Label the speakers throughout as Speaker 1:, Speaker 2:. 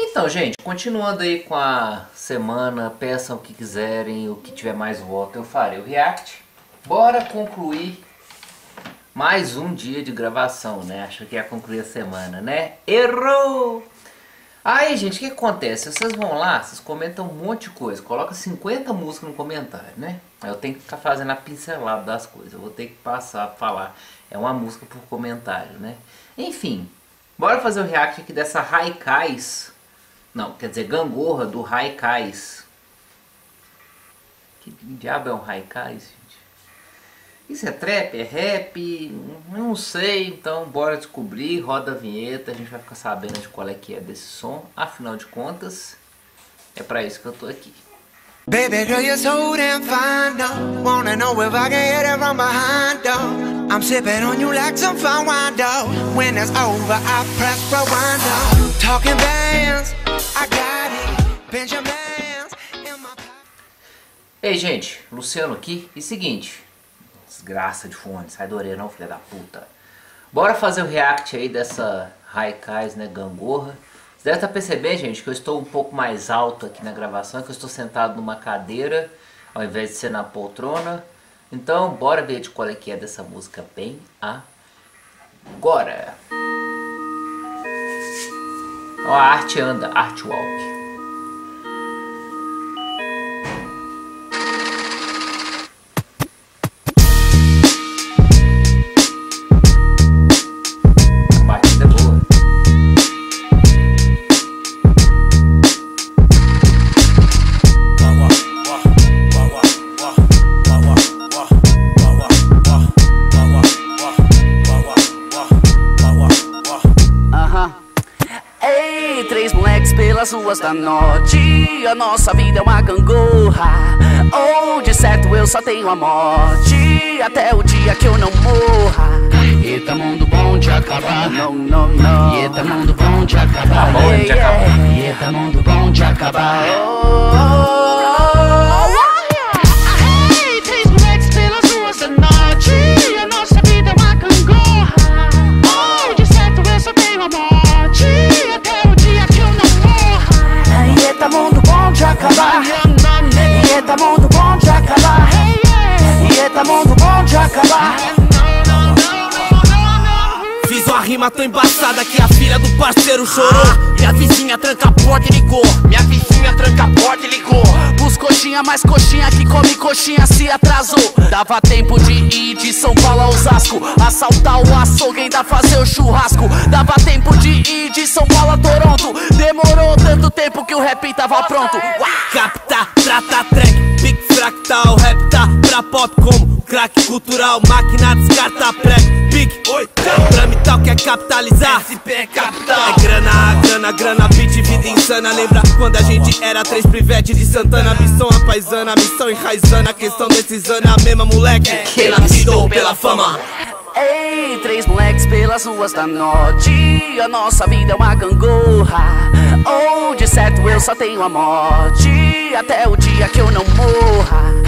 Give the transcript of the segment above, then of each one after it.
Speaker 1: Então, gente, continuando aí com a semana, peçam o que quiserem, o que tiver mais voto eu farei o react. Bora concluir mais um dia de gravação, né? Acho que ia concluir a semana, né? Errou! Aí, gente, o que, acontece? Vocês vão lá, vocês comentam um monte de coisa, coloca 50 músicas no comentário, né? Eu tenho que ficar fazendo a pincelada das coisas, eu vou ter que passar, falar, é uma música por comentário, né? Enfim, bora fazer o react aqui dessa Raikais não, quer dizer, gangorra do Raikais. Que diabo é um Raikais, gente? Isso é trap? É rap? Não sei, então bora descobrir. Roda a vinheta, a gente vai ficar sabendo de qual é que é desse som. Afinal de contas, é para isso que eu tô aqui. Baby girl, you're so damn fine, though. Wanna know if I can hit it from behind, though. I'm sipping on you like some fine wine, though. When it's over, I press rewind, though. Talking bands. Ei, gente, Luciano aqui. E seguinte, desgraça de fone, sai da orelha não, filha da puta. Bora fazer o react aí dessa Raikais, né, gangorra. Você deve estar tá percebendo, gente, que eu estou um pouco mais alto aqui na gravação, que eu estou sentado numa cadeira, ao invés de ser na poltrona. Então, bora ver de qual é que é dessa música bem agora. Ó, a arte anda, art walk.
Speaker 2: Norte A nossa vida é uma gangorra Ou oh, de certo eu só tenho a morte Até o dia que eu não morra. Eita mundo bom de acabar. Não, não, não. Eita mundo bom de acabar.
Speaker 1: Bom de acabar
Speaker 2: Eita mundo bom de acabar. Oh, oh, oh, acabar E eita mundo bom de
Speaker 3: Fiz uma rima tão embaçada que a filha do parceiro chorou. Minha vizinha tranca a porta e ligou. Minha vizinha tranca a porta e ligou.
Speaker 2: Pus coxinha, mais coxinha que come coxinha se atrasou. Dava tempo de ir de São Paulo a Osasco. Assaltar o açougue, ainda fazer o churrasco. Dava tempo de ir de São Paulo a Toronto. Demorou tanto tempo que o rap tava pronto.
Speaker 3: Capta, trata track, big fractal. Rap tá pra pop como crack cultural Máquina descarta prego, big, oi quer capitalizar, SP é capital. É grana, grana, grana, beat, vida insana. Lembra quando a gente era três privete de Santana? Missão a paisana, missão enraizando A questão desses anos, a mesma moleque Pela vida ou pela fama.
Speaker 2: Ei, três moleques pelas ruas da norte. A nossa vida é uma gangorra Ou oh, de certo eu só tenho a morte. Até o dia que eu não morra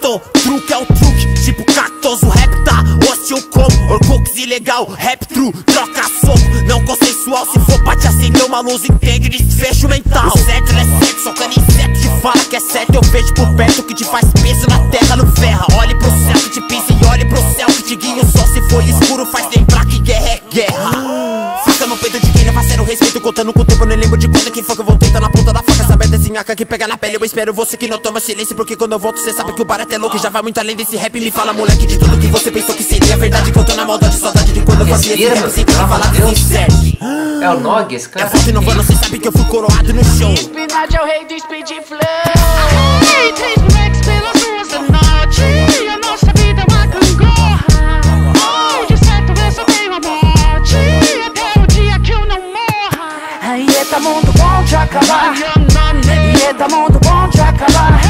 Speaker 3: Truque é o truque Tipo cactoso, rap tá hostil como Orcox ilegal, rap true, troca soco Não consensual, se for pra te acender uma luz Entende desfecho mental. O certo não é certo, socando inseto Que fala que é certo, eu vejo por perto Que te faz peso na terra, não ferra Olhe pro céu que te pisa e olhe pro céu Que te guia o sol se for escuro Faz lembrar que guerra é guerra. Faca no peito de quem não parceiro, respeito Contando com o tempo, nem lembro de quando Quem foi que eu voltei, tá na desse nhaca que pega na pele. Eu espero você que não toma silêncio Porque quando eu volto cê sabe que o barato é louco. Já vai muito além desse rap. Me fala moleque de tudo que você pensou que seria verdade. Que eu tô na maldade, saudade de quando eu fazia esse rap. Sempre que falar sincero
Speaker 1: É o Nog esse cara?
Speaker 3: É forte no vano, cê sabe que eu fui coroado no show.
Speaker 2: Spinach é o rei do speed flow. Hey, três moleques pelas ruas da noite A nossa vida uma gangorra. De certo eu só tenho a morte. Até o dia que eu não morra. Tá mundo bom de acabar. E tá mundo bom de acabar.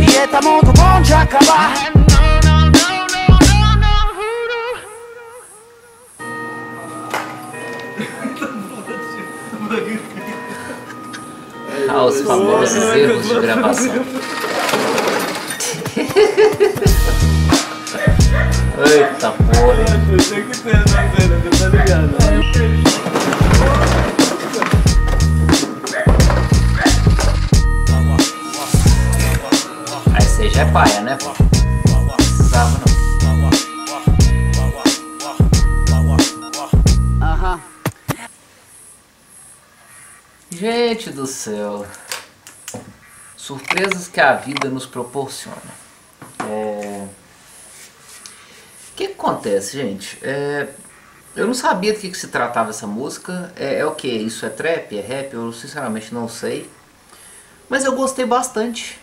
Speaker 2: E tá mundo bom de acabar.
Speaker 1: Ah, os famosos erros de gravação. Eita porra.
Speaker 4: Eu sei que tem você tá ligado?
Speaker 1: Já é paia, né? Precisava não. Gente do céu. Surpresas que a vida nos proporciona. É... O que, que acontece, gente? É, Eu não sabia do que, que se tratava essa música. É, é o que? Isso é trap? É rap? Eu sinceramente não sei. Mas eu gostei bastante.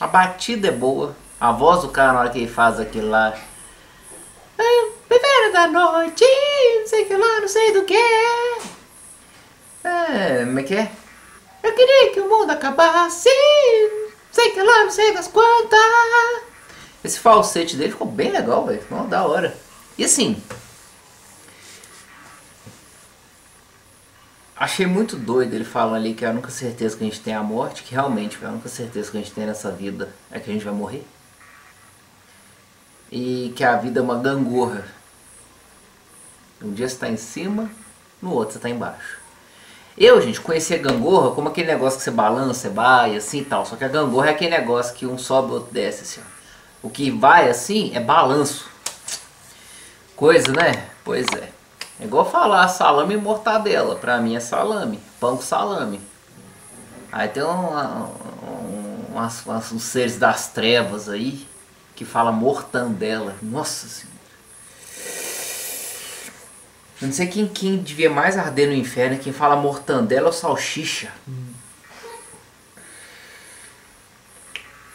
Speaker 1: A batida é boa. A voz do cara na hora que ele faz aquilo lá. É, Primeiro da noite, não sei que lá, não sei do que. É, como é que é? Eu queria que o mundo acabasse, sei que lá, não sei das quantas. Esse falsete dele ficou bem legal, velho. Não, da hora. E assim. Achei muito doido ele falando ali que a única certeza que a gente tem é a morte, que realmente a única certeza que a gente tem nessa vida é que a gente vai morrer. E que a vida é uma gangorra. Um dia você está em cima, no outro você está embaixo. Eu, gente, conheci a gangorra como aquele negócio que você balança, vai assim e tal. Só que a gangorra é aquele negócio que um sobe e outro desce assim. ó. O que vai assim é balanço. Coisa, né? Pois é. É igual falar salame e mortadela. Pra mim é salame. Pão com salame. Aí tem uma, um- umas, umas- uns seres das trevas aí que fala mortandela. Nossa senhora. Eu não sei quem, quem devia mais arder no inferno, quem fala mortandela ou salsicha.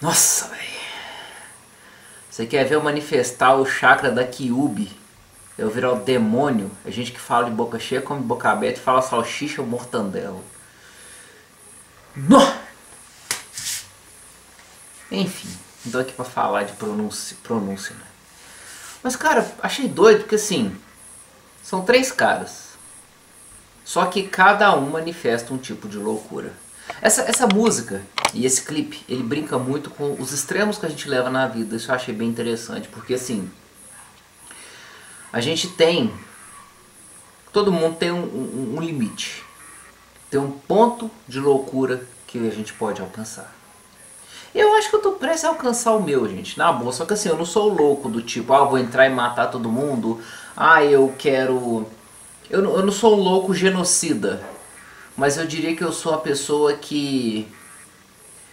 Speaker 1: Nossa, velho. Você quer ver eu manifestar o chakra da Kyubi? Eu virar o demônio? A gente que fala de boca cheia, come boca aberta e fala salsicha ou mortandela. Enfim, não tô aqui pra falar de pronúncia, pronúncia né? Mas cara, achei doido porque assim, são três caras. Só que cada um manifesta um tipo de loucura. Essa, essa música e esse clipe, ele brinca muito com os extremos que a gente leva na vida. Isso eu achei bem interessante, porque assim, a gente tem, todo mundo tem um, um- um limite, tem um ponto de loucura que a gente pode alcançar. Eu acho que eu tô prestes a alcançar o meu, gente, na boa. Só que assim, eu não sou louco do tipo, ah, vou entrar e matar todo mundo. Ah, eu quero. Eu, não- eu não sou um louco genocida. Mas eu diria que eu sou a pessoa que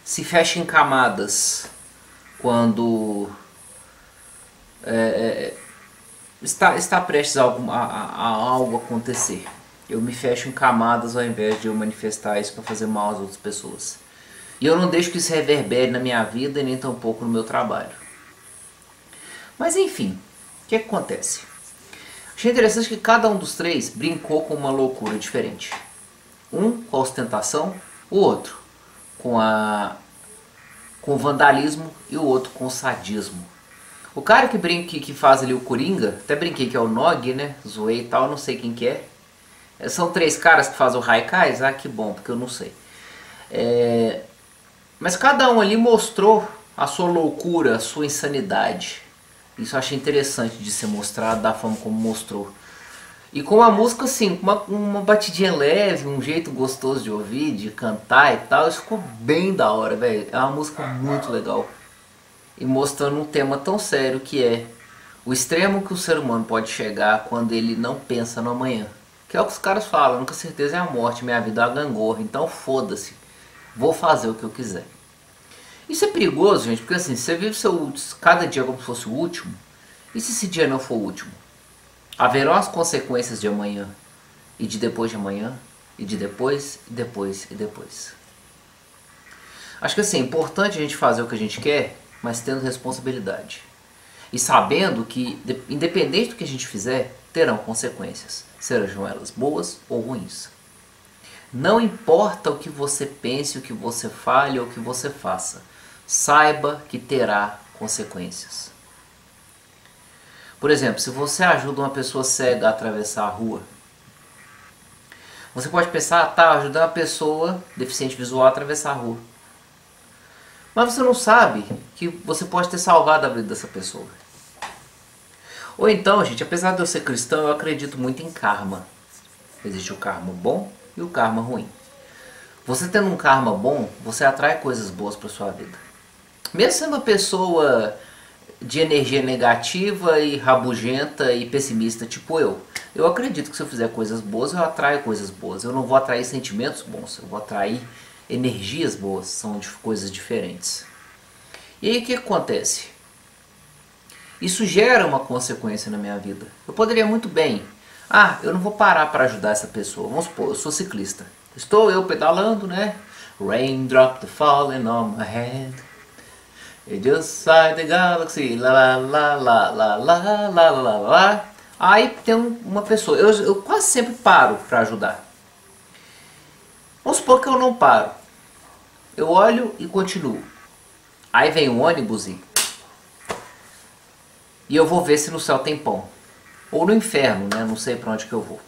Speaker 1: se fecha em camadas quando é, é, está, está prestes a, a- a- algo acontecer. Eu me fecho em camadas ao invés de eu manifestar isso para fazer mal às outras pessoas. E eu não deixo que isso reverbere na minha vida e nem tampouco no meu trabalho. Mas enfim, o que, que acontece? Achei interessante que cada um dos três brincou com uma loucura diferente. Um com a ostentação, o outro com a com o vandalismo e o outro com o sadismo. O cara que brinca que- faz ali o Coringa, até brinquei que é o Nog, né? Zoei e tal, não sei quem que é. É, São três caras que fazem o Raikais? Ah, que bom, porque eu não sei. É, Mas cada um ali mostrou a sua loucura, a sua insanidade. Isso eu achei interessante de ser mostrado da forma como mostrou. E com a música assim, uma, uma batidinha leve, um jeito gostoso de ouvir, de cantar e tal, isso ficou bem da hora, velho. É uma música muito legal. E mostrando um tema tão sério que é o extremo que o ser humano pode chegar quando ele não pensa no amanhã. Que é o que os caras falam, a única certeza é a morte, minha vida é uma gangorra, então foda-se. Vou fazer o que eu quiser. Isso é perigoso, gente, porque assim, você vive seu, cada dia como se fosse o último, e se esse dia não for o último? Haverão as consequências de amanhã, e de depois de amanhã, e de depois, e depois, e depois. Acho que assim, é importante a gente fazer o que a gente quer, mas tendo responsabilidade. E sabendo que, de- independente do que a gente fizer, terão consequências, sejam elas boas ou ruins. Não importa o que você pense, o que você fale ou o que você faça, saiba que terá consequências. Por exemplo, se você ajuda uma pessoa cega a atravessar a rua, você pode pensar, tá, ajudando uma pessoa deficiente visual a atravessar a rua. Mas você não sabe que você pode ter salvado a vida dessa pessoa. Ou então, gente, apesar de eu ser cristão, eu acredito muito em karma. Existe o karma bom e o karma ruim. Você tendo um karma bom, você atrai coisas boas para sua vida. Mesmo sendo uma pessoa de energia negativa e rabugenta e pessimista, tipo eu, eu acredito que se eu fizer coisas boas, eu atraio coisas boas. Eu não vou atrair sentimentos bons, eu vou atrair energias boas, são de coisas diferentes. E aí o que acontece? Isso gera uma consequência na minha vida. Eu poderia muito bem, ah, eu não vou parar para ajudar essa pessoa. Vamos supor, eu sou ciclista. Estou eu pedalando, né? Raindrop falling on my head. It just side the galaxy, la la la la la la la la la. Aí tem uma pessoa, eu, eu quase sempre paro para ajudar. Vamos supor que eu não paro. Eu olho e continuo. Aí vem um ônibus e e eu vou ver se no céu tem pão. Ou no inferno, né? Não sei para onde que eu vou.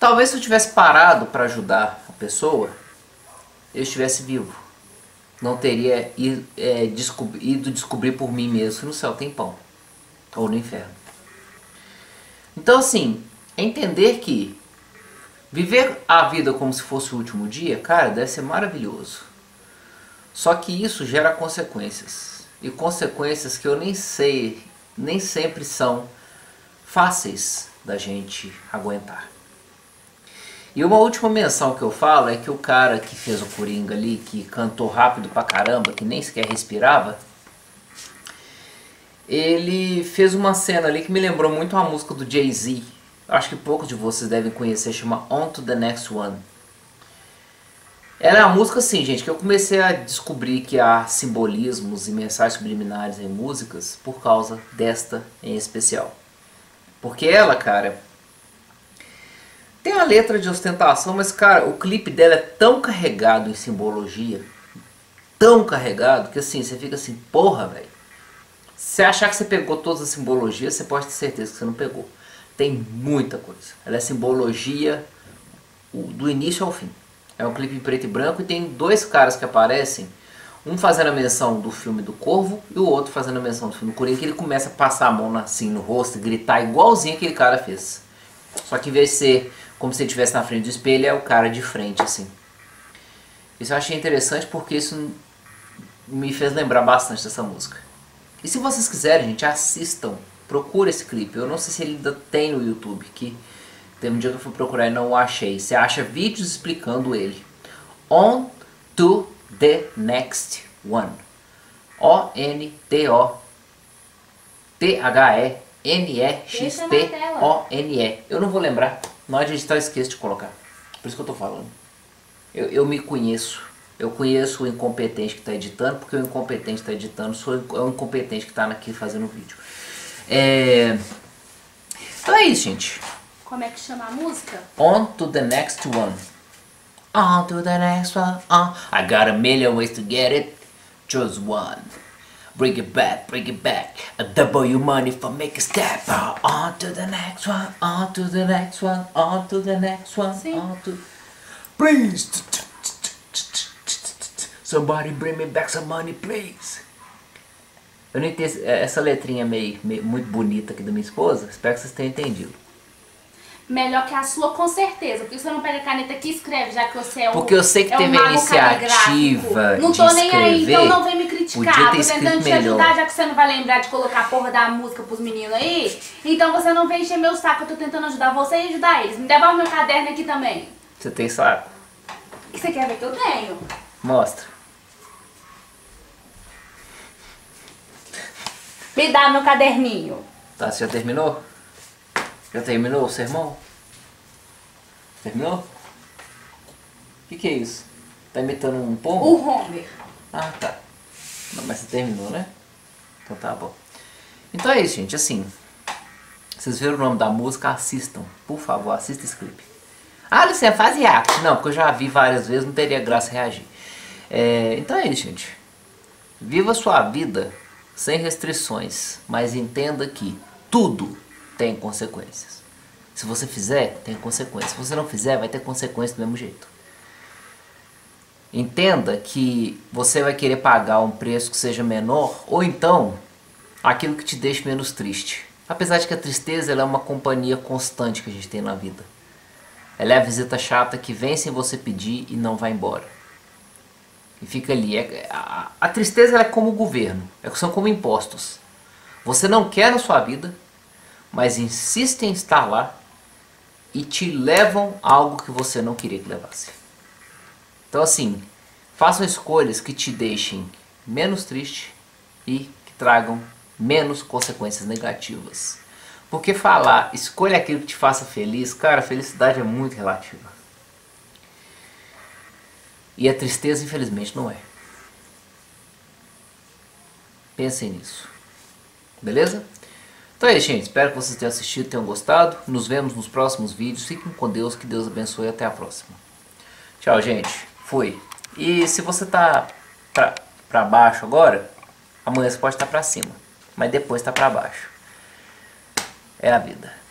Speaker 1: Talvez se eu tivesse parado para ajudar a pessoa, eu estivesse vivo. Não teria ido, é, ido descobrir por mim mesmo se no céu tem pão. Ou no inferno. Então assim, entender que viver a vida como se fosse o último dia, cara, deve ser maravilhoso. Só que isso gera consequências e consequências que eu nem sei, nem sempre são fáceis da gente aguentar. E uma última menção que eu falo é que o cara que fez o Coringa ali, que cantou rápido pra caramba, que nem sequer respirava, ele fez uma cena ali que me lembrou muito a música do Jay-Z. Acho que poucos de vocês devem conhecer, chama On to the Next One. Ela é uma música assim, gente, que eu comecei a descobrir que há simbolismos e mensagens subliminares em músicas por causa desta em especial. Porque ela, cara, tem a letra de ostentação, mas cara, o clipe dela é tão carregado em simbologia, tão carregado, que assim, você fica assim, porra, velho. Se achar que você pegou todas as simbologias, você pode ter certeza que você não pegou. Tem muita coisa. Ela é simbologia do início ao fim. É um clipe em preto e branco e tem dois caras que aparecem. Um fazendo a menção do filme do Corvo e o outro fazendo a menção do filme do Coringa, que ele começa a passar a mão assim no rosto e gritar igualzinho aquele cara fez. Só que em vez de ser como se ele estivesse na frente do espelho, é o cara de frente assim. Isso eu achei interessante porque isso me fez lembrar bastante dessa música. E se vocês quiserem, gente, assistam. Procura esse clipe. Eu não sei se ele ainda tem no YouTube, que Teve um dia que eu fui procurar e não achei. Você acha vídeos explicando ele. On to the next one. O-N-T-O T-H-E-N-E-X-T-O-N-E. Eu não vou lembrar. Na hora de editar esqueço de colocar. Por isso que eu tô falando. Eu, eu me conheço. Eu conheço o incompetente que está editando, porque o incompetente está editando sou, é o incompetente que está aqui fazendo o vídeo. É... Então é isso, gente.
Speaker 5: Como é que chama a música?
Speaker 1: On to the next one. On to the next one. On. I got a million ways to get it. Choose one. Bring it back, bring it back. I double your money for make a step. On to the next one. On to the next one. On to the next one.
Speaker 5: Sim.
Speaker 1: On to. Please. Somebody bring me back some money, please. Eu não entendi essa letrinha meio, meio muito bonita aqui da minha esposa. Espero que vocês tenham entendido.
Speaker 5: Melhor que a sua, com certeza. Porque você não pega a caneta aqui e escreve, já que você é o
Speaker 1: Porque eu sei que
Speaker 5: é um
Speaker 1: teve a iniciativa.
Speaker 5: Não tô nem aí,
Speaker 1: escrever.
Speaker 5: então não vem me criticar. Tô tentando te
Speaker 1: melhor.
Speaker 5: ajudar, já que você não vai lembrar de colocar a porra da música pros meninos aí. Então você não vem encher meu saco, eu tô tentando ajudar você e ajudar eles. Me devolve meu caderno aqui também.
Speaker 1: Você tem saco?
Speaker 5: O que você quer ver que eu tenho?
Speaker 1: Mostra.
Speaker 5: Me dá meu caderninho.
Speaker 1: Tá, você já terminou? Já terminou o sermão? Terminou? O que, que é isso? Tá imitando um pombo?
Speaker 5: O Homer.
Speaker 1: Ah, tá. Não, mas você terminou, né? Então tá bom. Então é isso, gente. Assim, vocês viram o nome da música? Assistam. Por favor, assista esse clipe. Ah, Luciano, faz react. Não, porque eu já vi várias vezes, não teria graça reagir. É, então é isso, gente. Viva sua vida sem restrições, mas entenda que tudo tem consequências. Se você fizer, tem consequências. Se você não fizer, vai ter consequências do mesmo jeito. Entenda que você vai querer pagar um preço que seja menor ou então aquilo que te deixe menos triste. Apesar de que a tristeza é uma companhia constante que a gente tem na vida. Ela é a visita chata que vem sem você pedir e não vai embora. E fica ali. É, a, a tristeza é como o governo, é, são como impostos. Você não quer na sua vida, mas insistem em estar lá e te levam algo que você não queria que levasse. Então assim, façam escolhas que te deixem menos triste e que tragam menos consequências negativas. Porque falar, escolha aquilo que te faça feliz, cara, felicidade é muito relativa. E a tristeza, infelizmente, não é. Pensem nisso. Beleza? Então é isso, gente. Espero que vocês tenham assistido, tenham gostado. Nos vemos nos próximos vídeos. Fiquem com Deus, que Deus abençoe até a próxima. Tchau, gente. Fui. E se você tá pra, pra baixo agora, amanhã você pode estar tá pra cima. Mas depois tá pra baixo. É a vida.